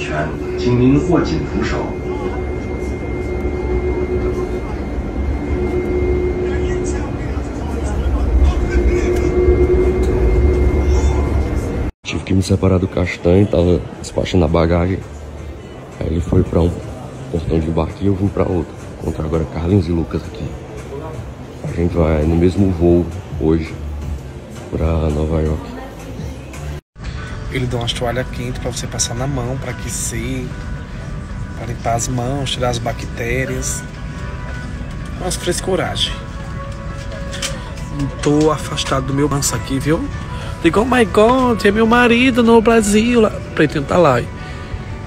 全，请您握紧扶手。 Tive que me separar do Castanho, tava despachando a bagagem. Aí ele foi pra um portão de embarque e eu vim pra outro. Encontrar agora Carlinhos e Lucas aqui. A gente vai no mesmo voo hoje pra Nova York. Ele dá umas toalhas quentes pra você passar na mão, pra aquecer, pra limpar as mãos, tirar as bactérias. Umas frescuragem. Tô afastado do meu manso aqui, viu? Digo, oh my god, é meu marido no Brasil. Lá. Pretinho tá lá.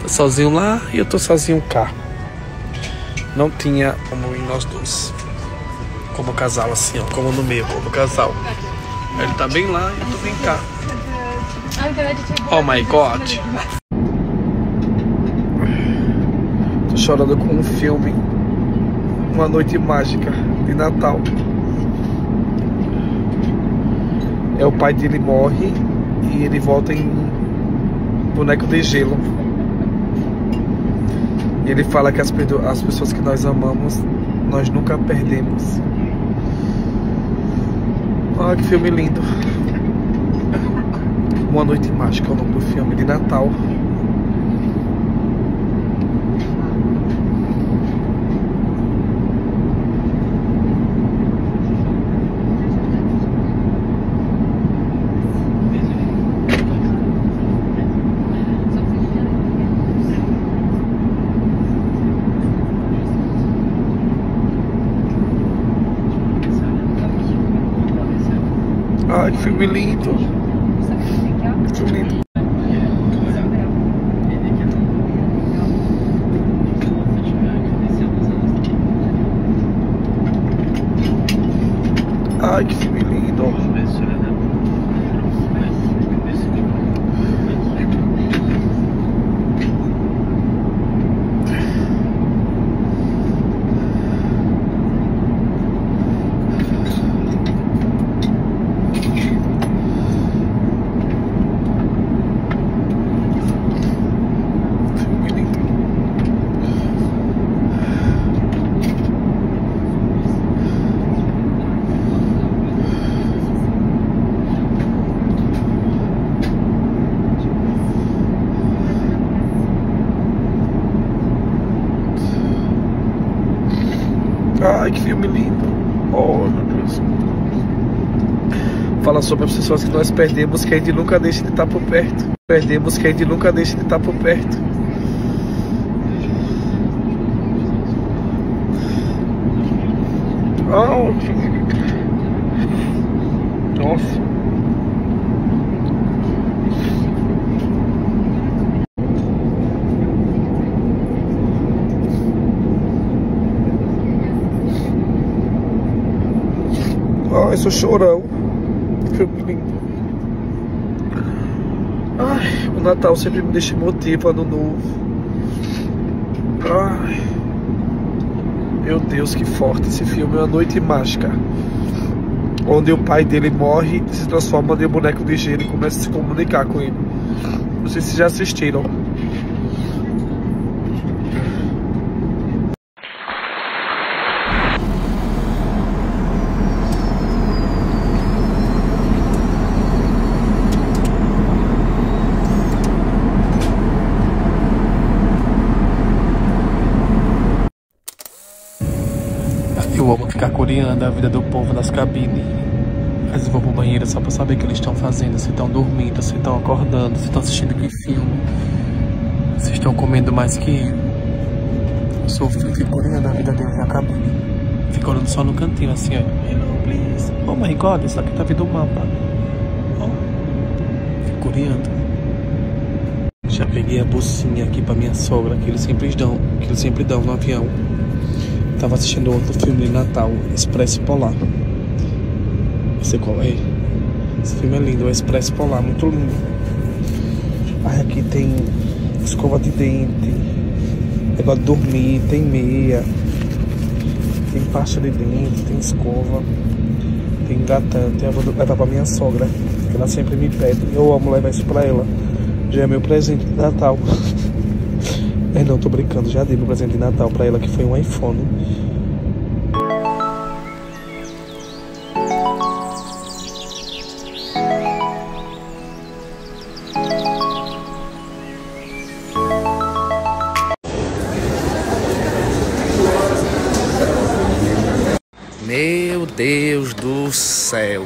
Tá sozinho lá e eu tô sozinho cá. Não tinha como ir nós dois. Como casal, assim, ó. Como no meio, como casal. Ele tá bem lá e eu tô bem cá. Oh my god. Tô chorando com um filme. Uma noite mágica de Natal. É o pai dele morre e ele volta em boneco de gelo. E ele fala que as, as pessoas que nós amamos, nós nunca perdemos. Ah, que filme lindo. Uma Noite Mágica é o nome do filme de Natal. Ai, filme lindo. Que filme lindo. Ai, que filme lindo. Filme lindo. Ai, que filme lindo. Oh, meu Deus. Fala sobre as pessoas que nós perdemos, que a gente nunca deixa de estar por perto. Perdemos, que a gente nunca deixa de estar por perto. Oh, nossa. Ai, sou chorão. Ai, o Natal sempre me deixa emotivo, ano novo. Ai. Meu Deus, que forte esse filme. É uma noite mágica. Onde o pai dele morre, se transforma em um boneco de gelo e começa a se comunicar com ele. Não sei se já assistiram. Eu amo ficar coreando a vida do povo nas cabines. Às vezes vou pro banheiro só pra saber o que eles estão fazendo, se estão dormindo, se estão acordando, se estão assistindo que filme, se estão comendo mais que eu. Eu sou fico coreando a vida deles na cabine. Fico olhando só no cantinho assim, ó. Hello, please. Oh my god, isso aqui tá vindo o mapa. Oh. Fico coreando. Já peguei a bolsinha aqui pra minha sogra, que eles sempre dão, que eles sempre dão no avião. Tava assistindo outro filme de Natal, Expresso Polar. Sei qual é. Esse filme é lindo, o Expresso Polar, muito lindo. Aí aqui tem escova de dente, negócio de dormir, tem meia, tem pasta de dente, tem escova, tem hidratante. Eu vou levar pra minha sogra, que ela sempre me pede. Eu amo levar isso pra ela. Já é meu presente de Natal. Não, tô brincando. Já dei meu presente de Natal pra ela, que foi um iPhone. Meu Deus do céu.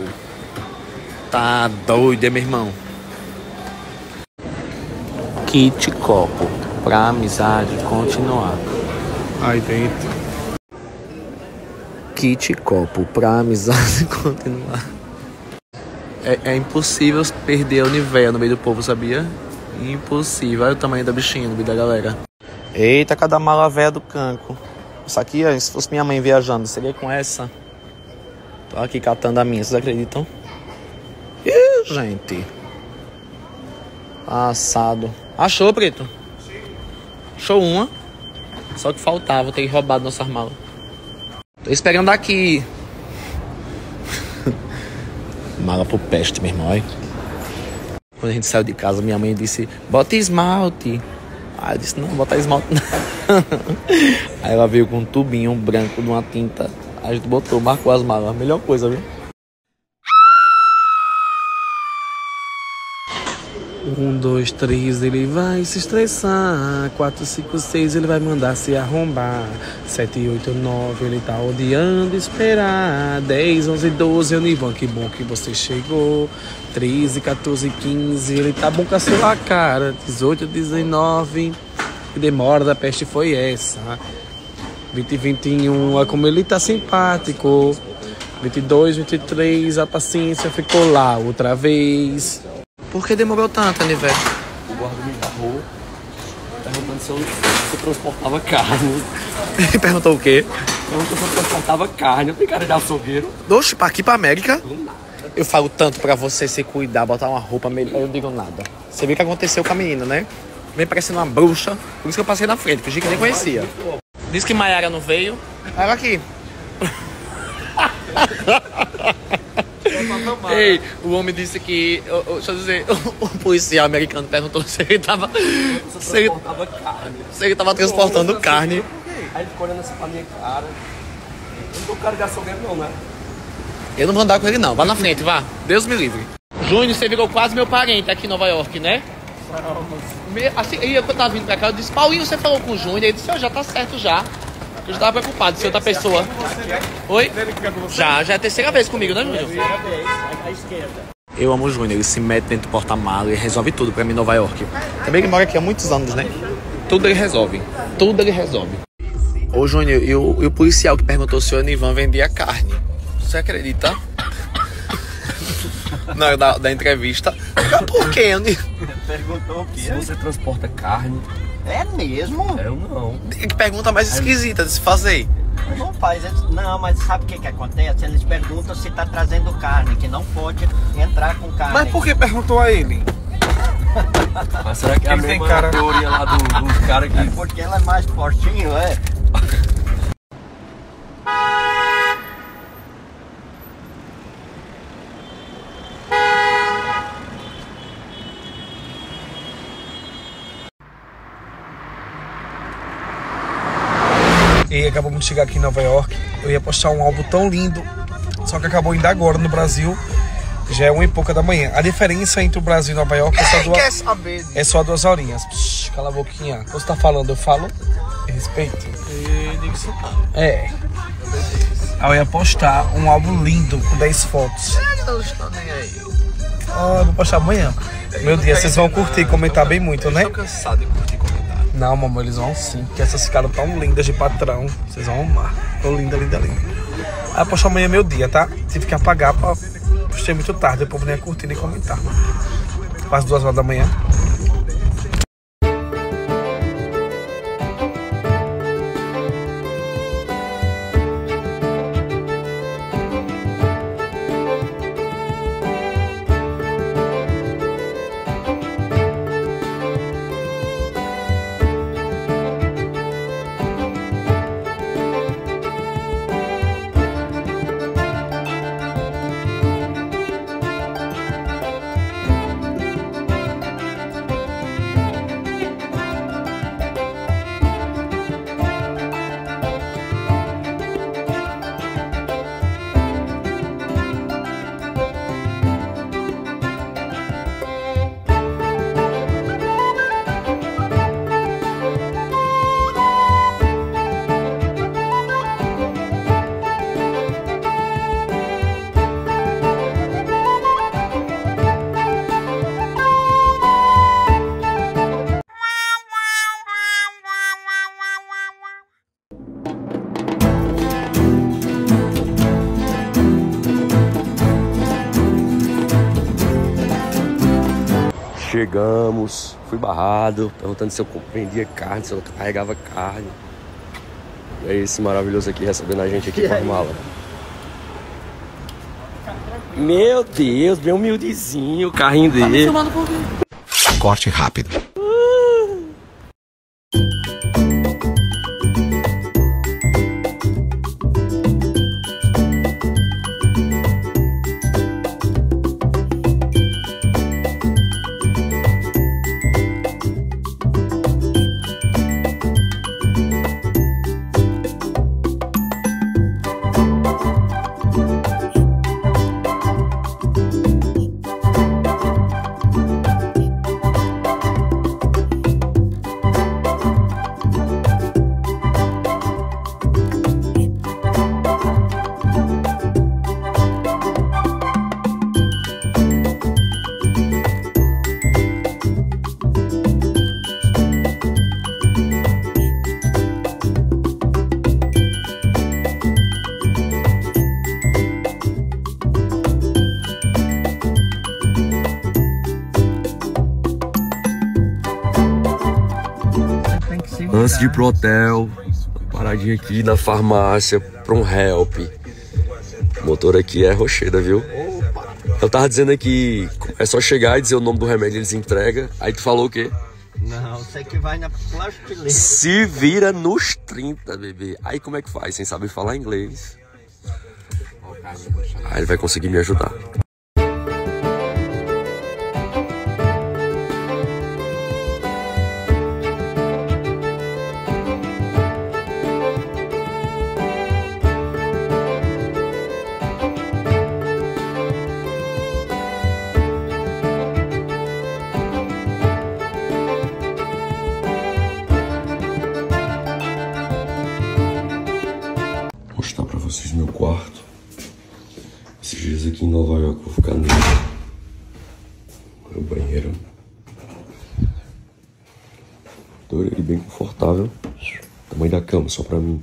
Tá doido, meu irmão? Kit copo pra amizade continuar. Aí dentro. Kit copo pra amizade continuar. É, é impossível perder a Univeia no meio do povo, sabia? Impossível. Olha o tamanho da bichinha no meio da galera. Eita, cada mala velha do canco. Isso aqui, ó, se fosse minha mãe viajando, seria com essa. Tô aqui catando a minha, vocês acreditam? Ih, gente. Assado. Achou, Preto? Achou uma. Só que faltava, ter roubado nossas malas. Tô esperando aqui. Mala pro peste, meu irmão. olha. Quando a gente saiu de casa, minha mãe disse: Bota esmalte. Aí eu disse: Não, bota esmalte. Aí ela veio com um tubinho branco de uma tinta. A gente botou, marcou as malas. Melhor coisa, viu? Um, dois, três, ele vai se estressar. Quatro, cinco, seis, ele vai mandar se arrombar. Sete, oito, nove, ele tá odiando esperar. Dez, onze, doze, Anivan, que bom que você chegou. Treze, 14, 15, ele tá bom com a sua cara. 18, 19, que demora da peste foi essa. 20, 21, olha como ele tá simpático. 22, 23, a paciência ficou lá outra vez. Por que demorou tanto, Aniverso? O guarda me barrou, perguntando se eu, se eu transportava carne. Ele perguntou o quê? Perguntou se eu transportava carne. Eu falei, cara de açougueiro. Oxe, pra aqui pra América? Eu falo tanto pra você se cuidar, botar uma roupa melhor, eu não digo nada. Você viu o que aconteceu com a menina, né? Vem parecendo uma bruxa, por isso que eu passei na frente, que o Gica nem conhecia. Diz que Mayara não veio. Ela aqui. Ei, o homem disse que. ô, ô, Deixa eu dizer, o, o policial americano perguntou se ele tava. Se ele, carne. se ele tava transportando carne. Aí ele ficou olhando assim pra minha cara. Eu não tô cara de açougueiro não, né? Eu não vou andar com ele não. Vá na frente, vá. Deus me livre. Júnior, você virou quase meu parente aqui em Nova York, né? Assim, aí eu tava vindo pra cá, eu disse, Paulinho, você falou com o Júnior? Ele disse, ó, já tá certo já. Eu já tava preocupado se outra pessoa. Oi? Já, já é a terceira vez comigo, né, Júnior? Eu amo o Júnior, ele se mete dentro do porta-malas e resolve tudo pra mim em Nova York. Também ele mora aqui há muitos anos, né? Tudo ele resolve. Tudo ele resolve. Ô Júnior, e o, e o policial que perguntou se o Anivan vendia carne? Você acredita? Na hora da, da entrevista. Por quê? Nem- Perguntou o quê? Se você transporta carne, É mesmo? eu não. Que pergunta mais esquisita de se fazer. Não faz. eles- Não, mas sabe o que, que acontece? Eles perguntam se tá trazendo carne, que não pode entrar com carne. Mas por que perguntou a ele? Mas será que é a Ele tem mesma cara- teoria lá do, do cara que... Porque ela é mais fortinho, é? E acabamos de chegar aqui em Nova York. Eu ia postar um álbum tão lindo, só que acabou ainda agora no Brasil. Já é uma e pouca da manhã. A diferença entre o Brasil e Nova York é só duas, saber? é só duas horinhas. Psh, cala a boquinha. Quando você tá falando, eu falo. Respeito. É. Aí eu ia postar um álbum lindo com 10 fotos. Ah, eu vou postar amanhã. Meu dia, vocês vão curtir e comentar bem muito, né? Tô cansado de curtir. Não, mamãe, eles vão sim, porque essas ficaram tão lindas de patrão. Vocês vão amar. Tô linda, linda, linda. Aí eu posto amanhã é meu dia, tá? Tive que apagar pra postei muito tarde, o povo nem ia curtir nem comentar. Quase duas horas da manhã. Chegamos, fui barrado, perguntando se eu compreendia carne, se eu carregava carne. E é esse maravilhoso aqui recebendo a gente aqui com a mala. Meu Deus, bem humildezinho o carrinho dele. Corte rápido. Antes de ir pro hotel, paradinha aqui na farmácia pra um help. O motor aqui é Rocheda, viu? Eu tava dizendo aqui, é só chegar e dizer o nome do remédio, eles entregam. Aí tu falou o quê? Não, você que vai na plastilina. Se vira nos 30, bebê. Aí como é que faz? Sem saber falar inglês. Aí ele vai conseguir me ajudar. Cama só pra mim.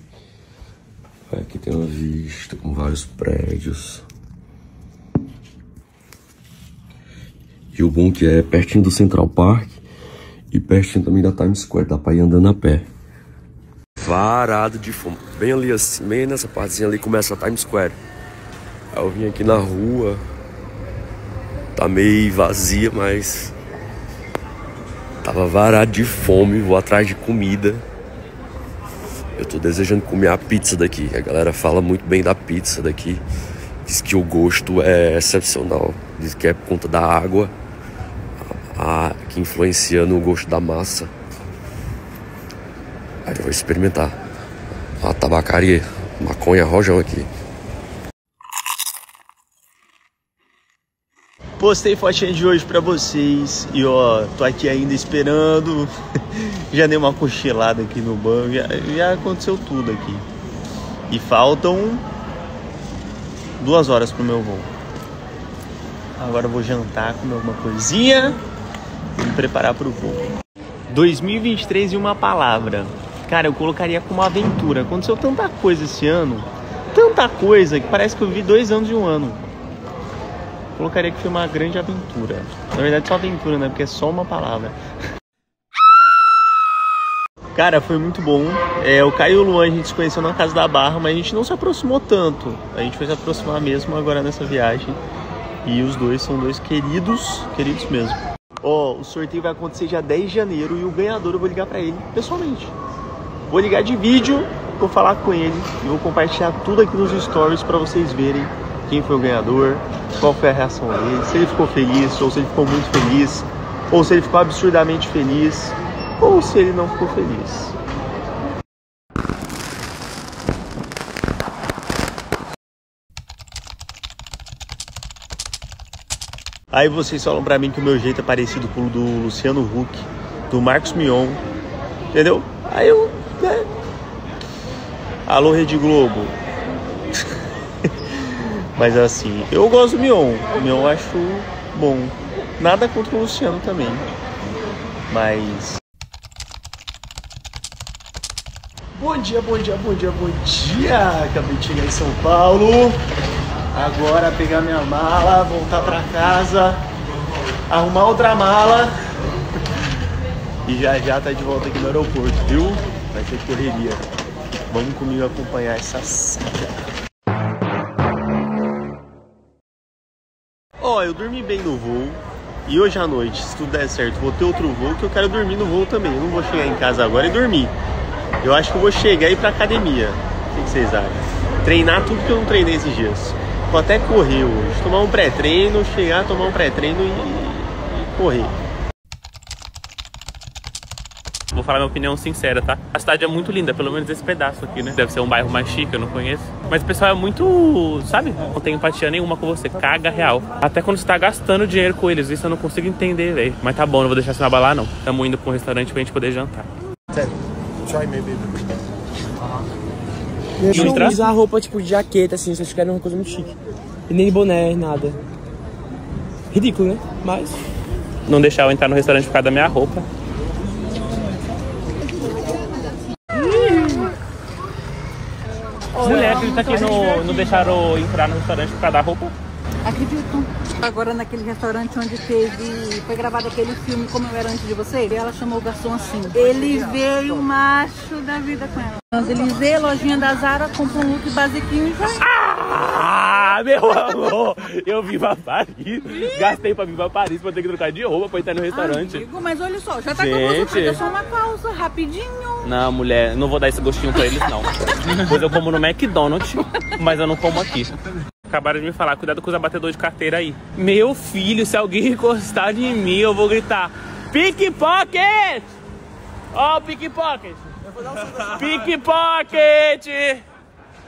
Aqui tem uma vista com vários prédios. E o bom que é pertinho do Central Park e pertinho também da Times Square, dá pra ir andando a pé. Varado de fome. Bem ali assim, bem nessa partezinha ali começa a Times Square. Aí eu vim aqui na rua. Tá meio vazia, mas. Tava varado de fome, vou atrás de comida. Eu tô desejando comer a pizza daqui. A galera fala muito bem da pizza daqui. Diz que o gosto é excepcional. Diz que é por conta da água a, que influencia no gosto da massa. Aí eu vou experimentar. A tabacaria, maconha rojão aqui. Postei fotinha de hoje pra vocês e ó, tô aqui ainda esperando. já dei uma cochilada aqui no banco, já, já aconteceu tudo aqui. E faltam duas horas pro meu voo. Agora vou jantar, comer alguma coisinha e me preparar pro voo. 2023 e uma palavra. Cara, eu colocaria como aventura. Aconteceu tanta coisa esse ano, tanta coisa que parece que eu vi dois anos e um ano. Colocaria que foi uma grande aventura. Na verdade, só aventura, né? Porque é só uma palavra. Cara, foi muito bom. É, o Caio e o Luan a gente se conheceu na Casa da Barra, mas a gente não se aproximou tanto. A gente foi se aproximar mesmo agora nessa viagem. E os dois são dois queridos, queridos mesmo. Ó, o sorteio vai acontecer dia 10 de janeiro e o ganhador eu vou ligar pra ele pessoalmente. Vou ligar de vídeo, vou falar com ele e vou compartilhar tudo aqui nos stories pra vocês verem quem foi o ganhador, qual foi a reação dele, se ele ficou feliz, ou se ele ficou muito feliz, ou se ele ficou absurdamente feliz, ou se ele não ficou feliz. Aí vocês falam pra mim que o meu jeito é parecido com o do Luciano Huck, do Marcos Mion, entendeu? Aí eu, né? Alô Rede Globo. Mas assim, eu gosto do Mion. O Mion acho bom. Nada contra o Luciano também. Mas. Bom dia, bom dia, bom dia, bom dia! Acabei de chegar em São Paulo. Agora pegar minha mala, voltar pra casa, arrumar outra mala E já já tá de volta aqui no aeroporto, viu? Vai ser correria. Vamos comigo acompanhar essa saga. Ó, eu dormi bem no voo. E hoje à noite, se tudo der certo, vou ter outro voo que eu quero dormir no voo também. Eu não vou chegar em casa agora e dormir. Eu acho que eu vou chegar e ir pra academia. O que vocês acham? Treinar tudo que eu não treinei esses dias. Vou até correr hoje. Tomar um pré-treino, chegar, tomar um pré-treino e, e correr. Vou falar minha opinião sincera, tá? A cidade é muito linda, pelo menos esse pedaço aqui, né? Deve ser um bairro mais chique, eu não conheço. Mas o pessoal é muito, sabe? Não tem empatia nenhuma com você, caga real. Até quando você tá gastando dinheiro com eles, isso eu não consigo entender, velho. Mas tá bom, não vou deixar você me abalar, não. Tamo indo pra um restaurante pra gente poder jantar. Try maybe. Usar roupa tipo de jaqueta, assim, vocês querem uma coisa muito chique. E nem boné, nada. Ridículo, né? Mas. Não deixar eu entrar no restaurante por causa da minha roupa. Mulher, acredita que não, não deixaram entrar no restaurante por causa da roupa? Acredito. Agora naquele restaurante onde teve. Foi gravado aquele filme Como Eu Era Antes de Você, ela chamou o garçom assim. Ele veio macho da vida com ela. Elise, lojinha da Zara, compra um look basiquinho e vai. Ah, meu amor! Eu vim pra Paris. Gastei pra vir pra Paris pra ter que trocar de roupa pra entrar no restaurante. Amigo, mas olha só, já tá com a Gente. blusa, é só uma calça, rapidinho. Não, mulher, não vou dar esse gostinho pra eles, não. Pois eu como no McDonald's, mas eu não como aqui. Acabaram de me falar, cuidado com os abatedores de carteira aí. Meu filho, se alguém encostar em mim, eu vou gritar: Pickpocket! Ó, o pickpocket! Pickpocket!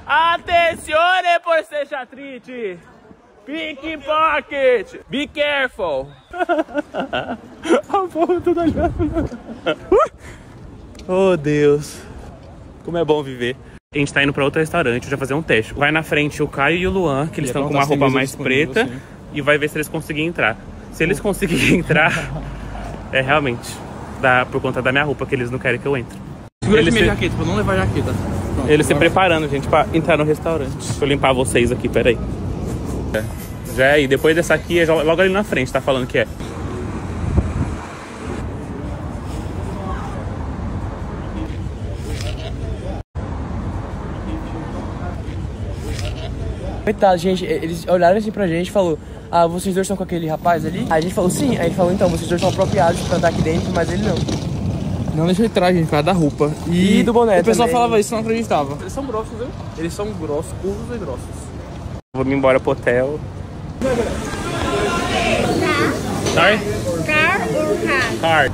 Atencione por ser chatrite! Pickpocket! Be careful! A porra toda olhando. Oh, Deus. Como é bom viver. A gente tá indo pra outro restaurante, já fazer um teste. Vai na frente o Caio e o Luan, que eles estão com perguntar uma tem roupa mais preta. sim. E vai ver se eles conseguirem entrar. Se eles conseguirem entrar, é realmente dá por conta da minha roupa que eles não querem que eu entre. Segura Eles aqui minha se- jaqueta, pra não levar jaqueta. Pronto, Eles se agora- preparando, gente, pra entrar no restaurante. Deixa eu limpar vocês aqui, peraí. É. Já é aí, depois dessa aqui é jo- logo ali na frente, tá falando que é. Coitado, gente, eles olharam assim pra gente e falou: Ah, vocês dois estão com aquele rapaz ali? Aí a gente falou, sim. Aí ele falou, então, vocês dois são apropriados pra andar aqui dentro, mas ele não. Não deixa eu entrar, gente, por causa da roupa. E do boné O pessoal também. falava isso, não acreditava. Eles são grossos, viu? Eles são grossos, curvos e grossos. Vou me embora pro hotel. Sorry? Car ou car? Car.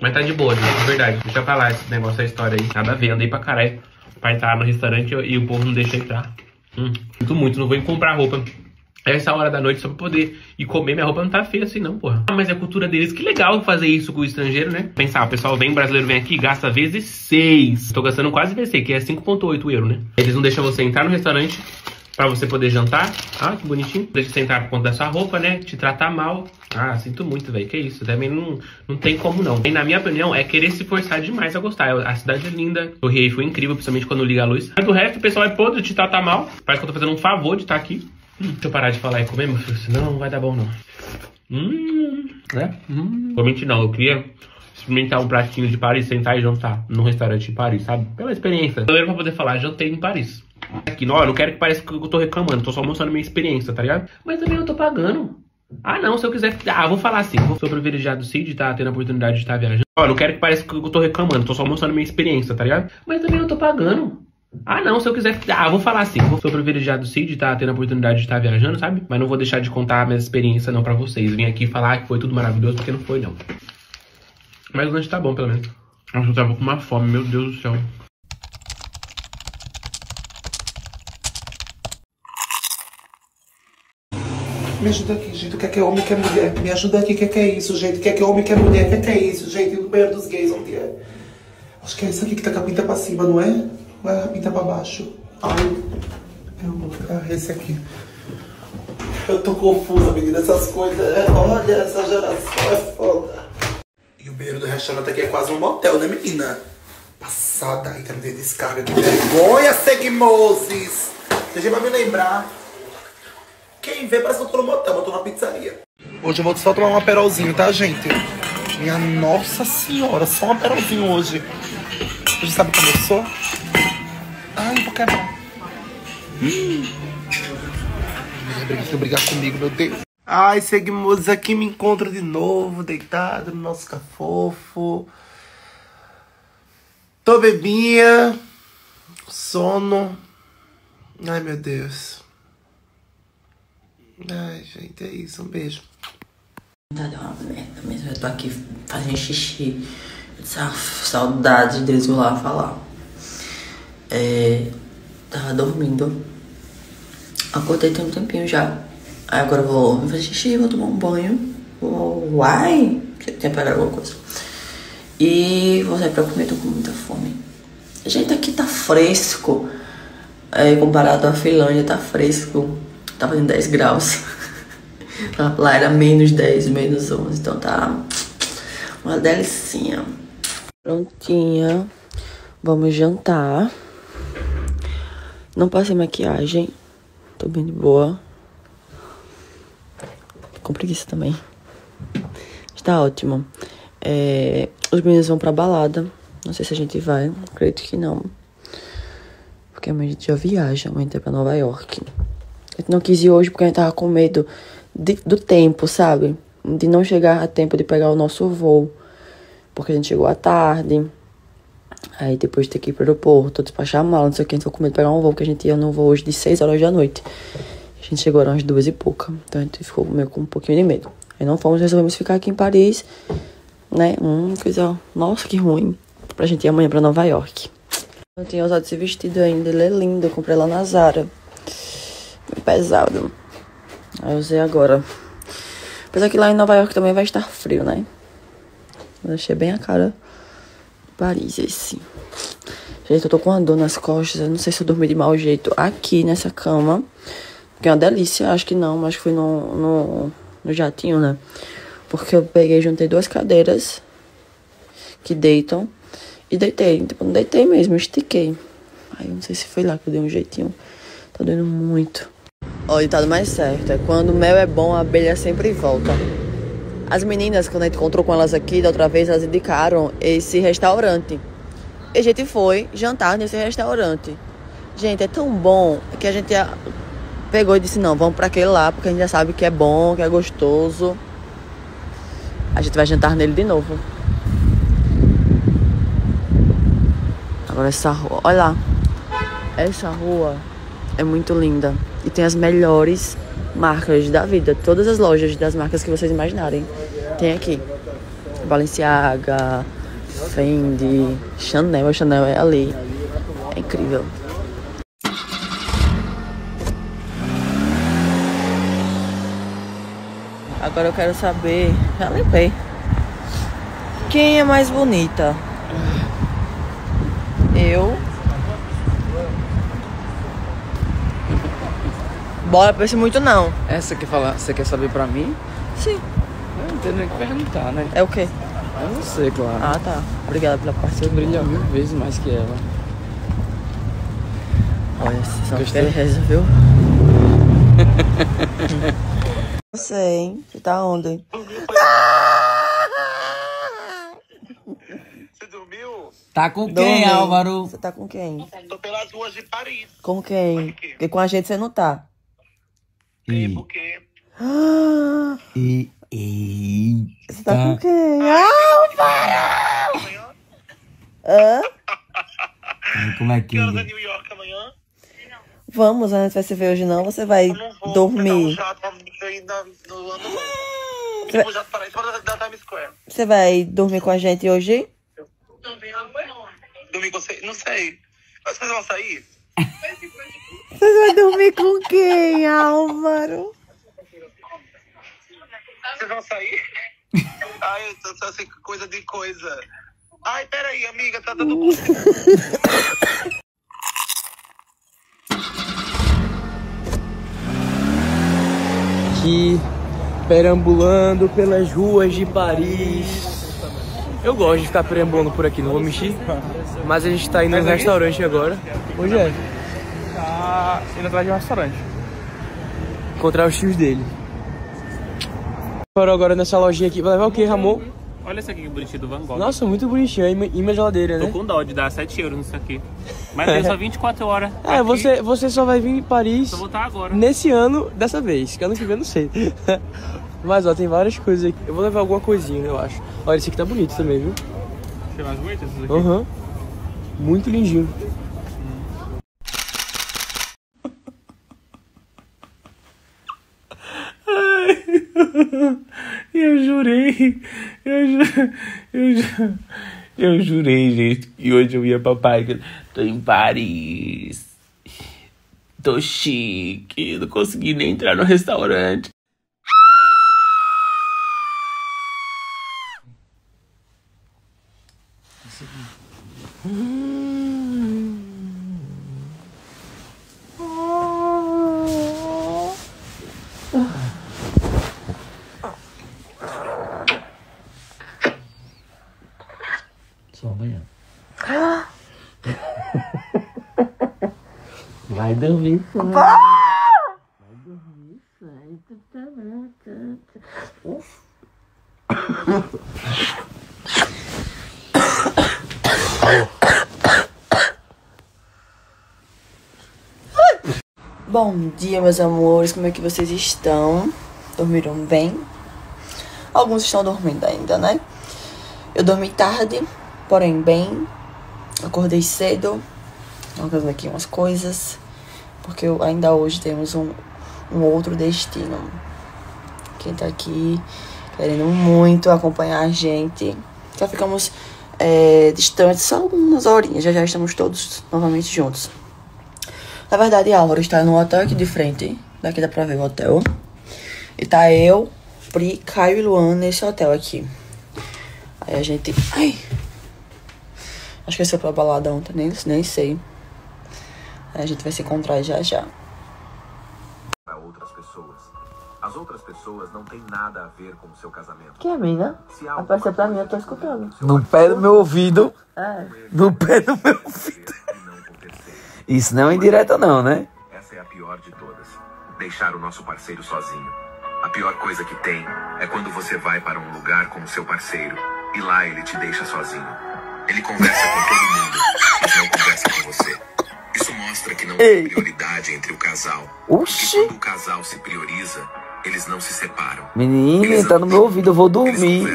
Mas tá de boa, de verdade. Deixa pra lá esse negócio, essa história aí. Nada a ver, andei pra caralho pra entrar no restaurante e o povo não deixa entrar. Hum, sinto muito, não vou ir comprar roupa essa hora da noite só pra poder ir comer. Minha roupa não tá feia assim, não, porra. Ah, mas é a cultura deles. Que legal fazer isso com o estrangeiro, né? Pensar, o pessoal vem, o brasileiro vem aqui gasta vezes 6. Tô gastando quase vezes 6, que é 5,8 euro, né? Eles não deixam você entrar no restaurante pra você poder jantar. Ah, que bonitinho. Deixa você entrar por conta da sua roupa, né? Te tratar mal. Ah, sinto muito, velho. Que isso. Também não, não tem como não. E na minha opinião, é querer se forçar demais a gostar. A cidade é linda. O Rio foi incrível, principalmente quando liga a luz. Mas do resto, o pessoal é podre, te trata mal. Parece que eu tô fazendo um favor de estar aqui. Hum, deixa eu parar de falar e comer, meu filho. Senão não vai dar bom, não. Hum, né? Hum. Mentir, não. Eu queria experimentar um pratinho de Paris, sentar e jantar num restaurante em Paris, sabe? Pela experiência. Eu era pra poder falar, jantei em Paris. Aqui, não, eu não quero que pareça que eu tô reclamando, tô só mostrando minha experiência, tá ligado? Mas também eu tô pagando. Ah, não, se eu quiser. Ah, vou falar assim. Sou privilegiado sim de estar tendo a oportunidade de estar viajando. Ó, não quero que pareça que eu tô reclamando, tô só mostrando minha experiência, tá ligado? Mas também eu tô pagando. Ah, não, se eu quiser. Ah, vou falar assim. Sou privilegiado sim de estar tendo a oportunidade de estar viajando, sabe? Mas não vou deixar de contar a minha experiência não pra vocês. Vim aqui falar que foi tudo maravilhoso, porque não foi, não. Mas o lanche tá bom, pelo menos. Nossa, eu tava com uma fome, meu Deus do céu. Me ajuda aqui, gente. O que é que é homem, o que é mulher? Me ajuda aqui, o que é que é isso, gente? O que é que é homem, o que é mulher? O que é que é isso, gente? No banheiro dos gays, onde é? Acho que é isso aqui que tá com a pinta pra cima, não é? Ou é a pinta pra baixo? Ai, eu, é esse aqui. Eu tô confusa, menina, essas coisas. é- Olha, essa geração é foda. E o banheiro do restaurante aqui é quase um motel, né, menina? Passada aí, tá me dando descarga. Que vergonha, Seguimoses! Deixa pra me lembrar. Quem vê parece que eu tô no motel, mas eu tô na pizzaria. Hoje eu vou só tomar um aperolzinho, tá, gente? Minha nossa senhora, só um aperolzinho hoje. Você sabe como eu sou? Ai, vou quebrar. Hum. Quer brigar comigo, meu Deus. Ai, seguimos aqui, me encontro de novo, deitado no nosso cafofo. Tô bebinha, sono. Ai, meu Deus. Ai, gente, é isso. Um beijo. Tá deu uma merda mesmo. Eu tô aqui fazendo xixi. Saudade deles eu lá falar. É, tava dormindo. Acordei tem um tempinho já. Aí agora eu vou fazer xixi, vou tomar um banho. Uai! Pegar alguma coisa. E vou sair pra comer, tô com muita fome. Gente, aqui tá fresco. É, comparado à Finlândia, tá fresco. Tá fazendo 10 graus. Lá era menos 10, menos 11. Então tá uma delicinha. Prontinha. Vamos jantar. Não passei maquiagem. Tô bem de boa. Com preguiça também. Está ótimo. É, os meninos vão pra balada. Não sei se a gente vai. Acredito que não. Porque amanhã a gente já viaja. Amanhã a gente pra Nova York. A gente não quis ir hoje porque a gente tava com medo de, do tempo, sabe? De não chegar a tempo de pegar o nosso voo. Porque a gente chegou à tarde. Aí depois de ter que ir pro aeroporto, despachar a mala, não sei o que, a gente ficou com medo de pegar um voo, que a gente ia num voo hoje de 6 horas da noite. A gente chegou às duas e pouca. Então a gente ficou meio com um pouquinho de medo. Aí não fomos, resolvemos ficar aqui em Paris, né? Hum, coisa. Nossa, que ruim. Pra gente ir amanhã pra Nova York. Eu tinha usado esse vestido ainda, ele é lindo, eu comprei lá na Zara. Pesado. Aí usei agora. Apesar que lá em Nova York também vai estar frio, né? Eu achei bem a cara Paris esse. Gente, eu tô com uma dor nas costas. Eu não sei se eu dormi de mau jeito aqui nessa cama. Que é uma delícia. Acho que não, mas fui no, no, no jatinho, né? Porque eu peguei juntei duas cadeiras que deitam. E deitei. Tipo, não deitei mesmo, estiquei. Aí não sei se foi lá que eu dei um jeitinho. Tá doendo muito. Ó, o ditado mais certo é quando o mel é bom, a abelha sempre volta. As meninas, quando a gente encontrou com elas aqui da outra vez, elas indicaram esse restaurante. E a gente foi jantar nesse restaurante. Gente, é tão bom que a gente pegou e disse: não, vamos para aquele lá, porque a gente já sabe que é bom, que é gostoso. A gente vai jantar nele de novo. Agora essa rua, olha lá. Essa rua é muito linda. E tem as melhores marcas da vida. Todas as lojas das marcas que vocês imaginarem. Tem aqui. Balenciaga, Fendi, Chanel. A Chanel é ali. É incrível. Agora eu quero saber. Já limpei. Quem é mais bonita? Eu. Bora, pense muito não. Essa quer falar, você quer saber pra mim? Sim. Eu não tenho nem que perguntar, né? É o quê? Eu não sei, claro. Ah, tá. Obrigada pela Você participação. brilha mil vezes mais que ela. Olha, vocês são Gostei. beleza, sei, hein? Você tá onde? Você dormiu? Tá com Dormi. quem, Álvaro? Você tá com quem? Tô pelas ruas de Paris. Com quem? Porque com a gente você não tá. E, Porque Ah, e, e, Você tá com quem? Ah, Hã? como é que... New York amanhã. Vamos, a gente vai se ver hoje não? Você vai dormir? Tá ainda no ano novo. Você vai- Vou já parar fora da da Times Square. Você vai dormir com a gente hoje? Dormir com você? Não sei. Vocês vão sair? Você vai dormir com quem, Álvaro? Vocês vão sair? Ai, eu tô só assim, coisa de coisa. Ai, peraí, amiga, tá dando Aqui, perambulando pelas ruas de Paris. Eu gosto de ficar perambulando por aqui, não vou mexer. Mas a gente tá indo no restaurante agora. Hoje é. Tá indo atrás de um restaurante. Encontrar os tios dele. Parou agora nessa lojinha aqui. Vai levar o que, Ramon? Olha esse aqui que bonitinho do Van Gogh. Nossa, muito bonitinho. Imã imã geladeira, Tô né? com dó de dar 7 euros nisso aqui. Mas tem só 24 horas. É, Aqui, você, você só vai vir em Paris Só voltar agora. nesse ano, dessa vez. Que ano que vem eu não sei. Mas ó, tem várias coisas aqui. Eu vou levar alguma coisinha, eu acho. Olha, esse aqui tá bonito também, viu? Achei mais bonito esses aqui. Aham. Muito lindinho. Eu jurei, eu, ju, eu, eu jurei, gente, que hoje eu ia pra Paris. Tô em Paris. Tô chique, não consegui nem entrar no restaurante. Vai dormir. Bom dia, meus amores. Como é que vocês estão? Dormiram bem? Alguns estão dormindo ainda, né? Eu dormi tarde, porém bem. Acordei cedo. Fazendo aqui umas coisas. Porque ainda hoje temos um, um outro destino. Quem tá aqui querendo muito acompanhar a gente. Só ficamos é, distantes só algumas horinhas. Já já estamos todos novamente juntos. Na verdade, Álvaro está no hotel aqui de frente. Daqui dá pra ver o hotel. E tá eu, Pri, Caio e Luan nesse hotel aqui. Aí a gente. Ai! Acho que esse foi pra balada ontem, nem, nem sei. Aí a gente vai se encontrar já já. Para outras pessoas. As outras pessoas não têm nada a ver com o seu casamento. Que amiga? Apareceu pra mim, eu tô escutando. No pé do meu ouvido. É. No pé do meu ouvido. Isso não é indireta não, né? Essa é a pior de todas. Deixar o nosso parceiro sozinho. A pior coisa que tem é quando você vai para um lugar com o seu parceiro e lá ele te deixa sozinho. Ele conversa com todo mundo, mas não conversa com você. Isso mostra que não tem prioridade entre o casal. Oxi. Quando o casal se prioriza, eles não se separam. Menina, tá no meu ouvido, eu vou dormir.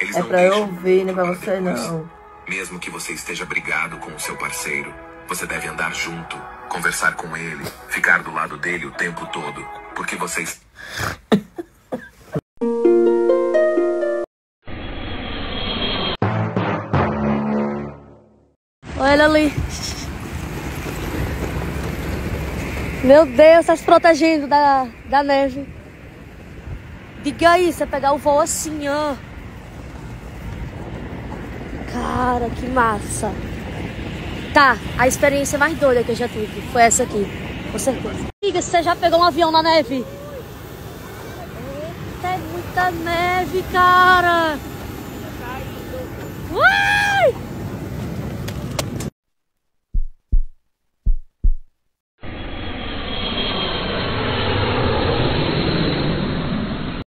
Eles É não pra eu ouvir, não é pra você não. Mesmo que você esteja brigado com o seu parceiro, você deve andar junto, conversar com ele, ficar do lado dele o tempo todo, porque vocês Meu Deus, tá se protegendo da, da neve. Diga aí, você pegar o voo assim, ó. Cara, que massa. Tá, a experiência mais doida que eu já tive foi essa aqui, com certeza. Diga, você já pegou um avião na neve? Eita, é muita neve, cara. Uau!